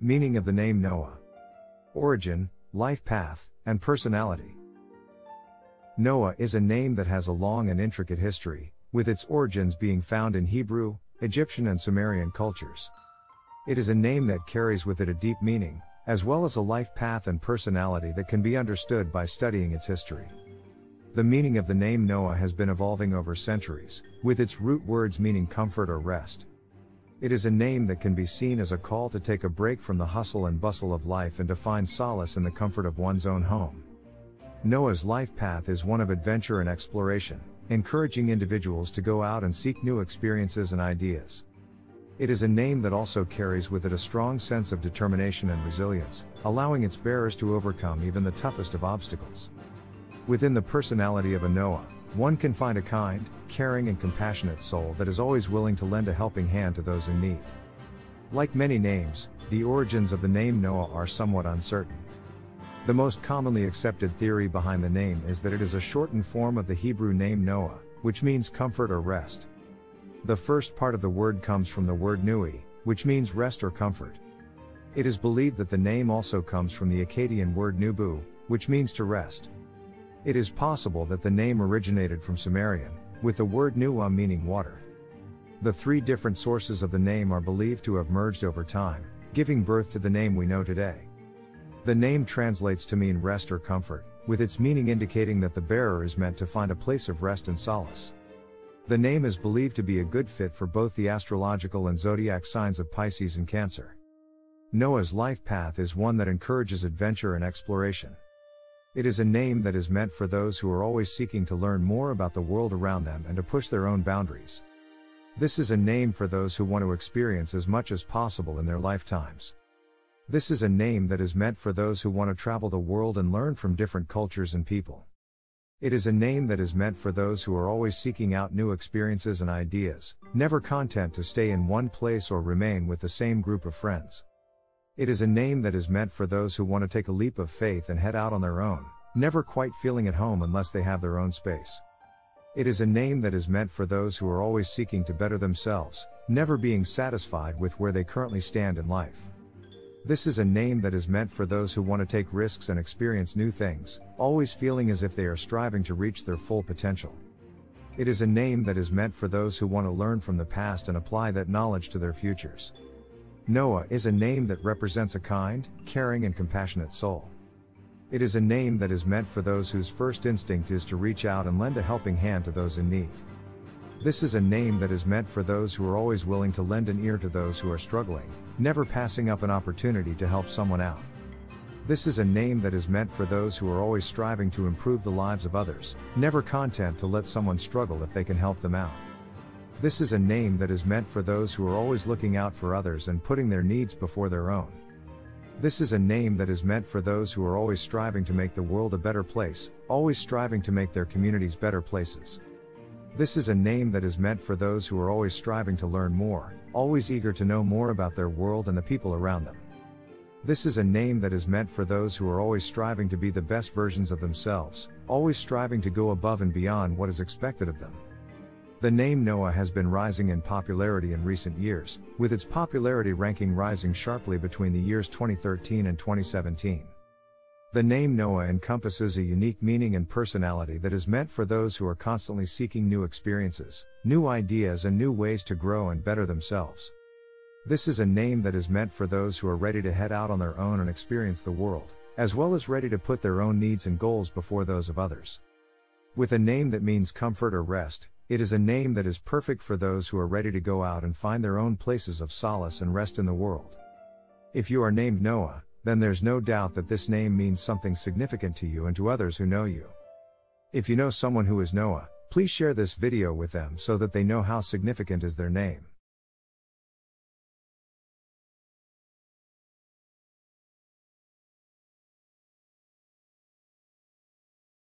Meaning of the name Noah. Origin, life path, and personality. Noah is a name that has a long and intricate history, with its origins being found in Hebrew, Egyptian, and Sumerian cultures. It is a name that carries with it a deep meaning, as well as a life path and personality that can be understood by studying its history. The meaning of the name Noah has been evolving over centuries, with its root words meaning comfort or rest. It is a name that can be seen as a call to take a break from the hustle and bustle of life and to find solace in the comfort of one's own home. Noah's life path is one of adventure and exploration, encouraging individuals to go out and seek new experiences and ideas. It is a name that also carries with it a strong sense of determination and resilience, allowing its bearers to overcome even the toughest of obstacles. Within the personality of a Noah, one can find a kind, caring, and compassionate soul that is always willing to lend a helping hand to those in need. Like many names, the origins of the name Noah are somewhat uncertain. The most commonly accepted theory behind the name is that it is a shortened form of the Hebrew name Noah, which means comfort or rest. The first part of the word comes from the word nui, which means rest or comfort. It is believed that the name also comes from the Akkadian word nubu, which means to rest. It is possible that the name originated from Sumerian, with the word nuwa meaning water. The three different sources of the name are believed to have merged over time, giving birth to the name we know today. The name translates to mean rest or comfort, with its meaning indicating that the bearer is meant to find a place of rest and solace. The name is believed to be a good fit for both the astrological and zodiac signs of Pisces and Cancer. Noah's life path is one that encourages adventure and exploration. It is a name that is meant for those who are always seeking to learn more about the world around them and to push their own boundaries. This is a name for those who want to experience as much as possible in their lifetimes. This is a name that is meant for those who want to travel the world and learn from different cultures and people. It is a name that is meant for those who are always seeking out new experiences and ideas, never content to stay in one place or remain with the same group of friends. It is a name that is meant for those who want to take a leap of faith and head out on their own, never quite feeling at home unless they have their own space. It is a name that is meant for those who are always seeking to better themselves, never being satisfied with where they currently stand in life. This is a name that is meant for those who want to take risks and experience new things, always feeling as if they are striving to reach their full potential. It is a name that is meant for those who want to learn from the past and apply that knowledge to their futures. Noah is a name that represents a kind, caring, and compassionate soul. It is a name that is meant for those whose first instinct is to reach out and lend a helping hand to those in need. This is a name that is meant for those who are always willing to lend an ear to those who are struggling, never passing up an opportunity to help someone out. This is a name that is meant for those who are always striving to improve the lives of others, never content to let someone struggle if they can help them out. This is a name that is meant for those who are always looking out for others and putting their needs before their own. This is a name that is meant for those who are always striving to make the world a better place, always striving to make their communities better places. This is a name that is meant for those who are always striving to learn more, always eager to know more about their world and the people around them. This is a name that is meant for those who are always striving to be the best versions of themselves, always striving to go above and beyond what is expected of them. The name Noah has been rising in popularity in recent years, with its popularity ranking rising sharply between the years 2013 and 2017. The name Noah encompasses a unique meaning and personality that is meant for those who are constantly seeking new experiences, new ideas, and new ways to grow and better themselves. This is a name that is meant for those who are ready to head out on their own and experience the world, as well as ready to put their own needs and goals before those of others. With a name that means comfort or rest, it is a name that is perfect for those who are ready to go out and find their own places of solace and rest in the world. If you are named Noah, then there's no doubt that this name means something significant to you and to others who know you. If you know someone who is Noah, please share this video with them so that they know how significant is their name.